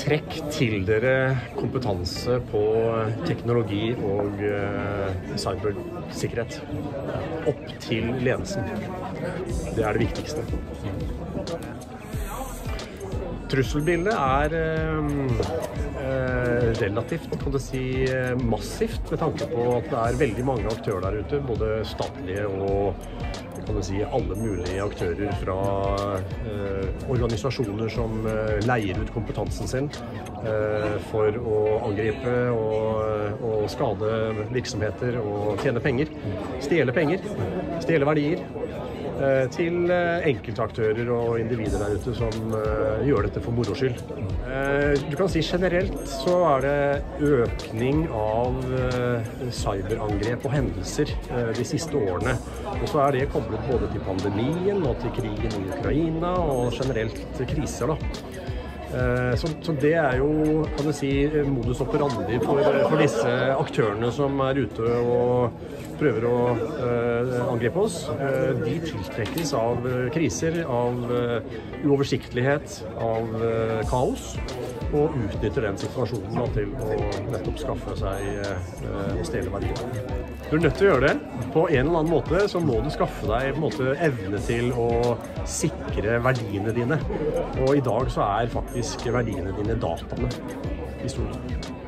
Trekk til dere kompetanse på teknologi og eh, cybersikkerhet. Opp til ledelsen. Det er det viktigste. Trusselbildet er eh, eh, relativt kan du si, massivt, med tanke på at det er veldig mange aktører der ute. Både statlige og si, alle mulige aktører fra eh, organisasjoner som eh, leier ut kompetansen sin eh, for å angripe og, og skade virksomheter og tjene penger. Stjele penger. Stjele verdier eh, til enkeltaktører og individer der ute som gjør dette for moro skyld. Du kan si generelt så er det økning av cyberangrep og hendelser eh, de siste årene. Og så er det koblet både til pandemien og til krigen i Ukraina og generelt kriser. da. Eh, Så, så det er jo kan du si, modus operandi for, for disse aktørene som er ute og prøver å uh, angripe oss. Uh, de tiltrekkes av kriser, av uh, uoversiktlighet, av kaos. Og utnytter den situasjonen da, til å nettopp skaffe seg og stjele verdier. Du er nødt til å gjøre det. På en eller annen måte så må du skaffe deg på en måte, evne til å sikre verdiene dine. Og i dag så er faktisk verdiene dine dataene i stor grad.